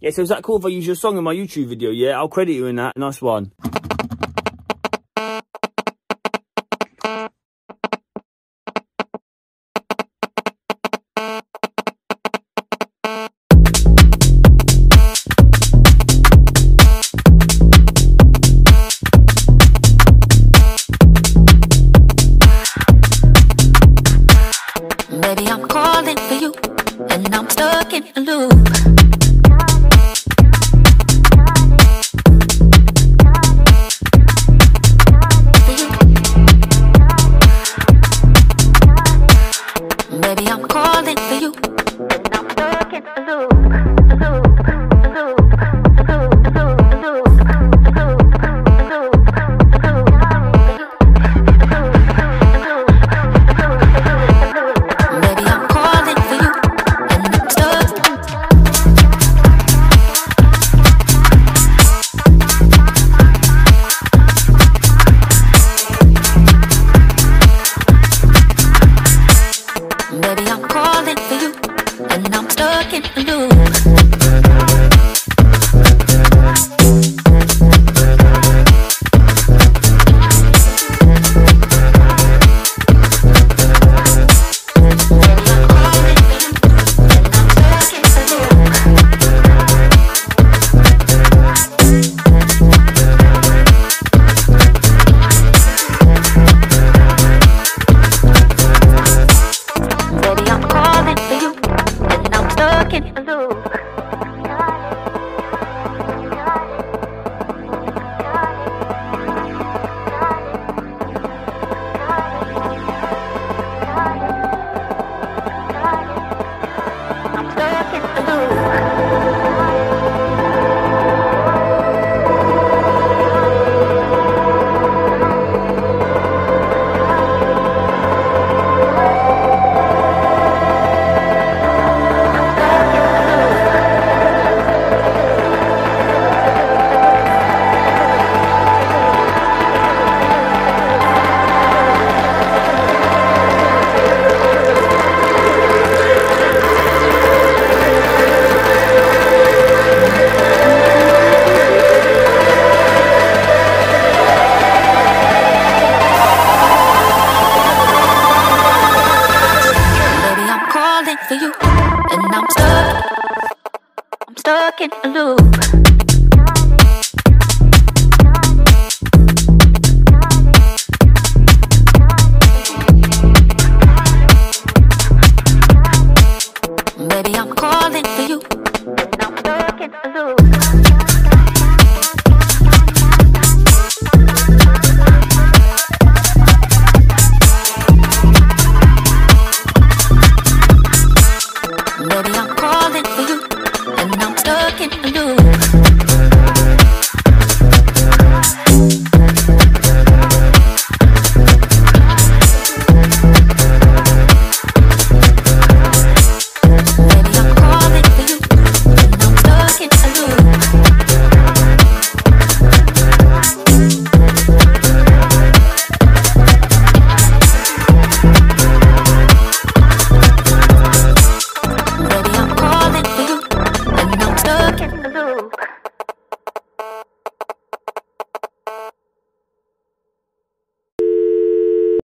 Yeah, so is that cool if I use your song in my YouTube video? Yeah, I'll credit you in that. Nice one. do, do. stuck in the loop. looking a loop. stuck. I'm stuck in a loop.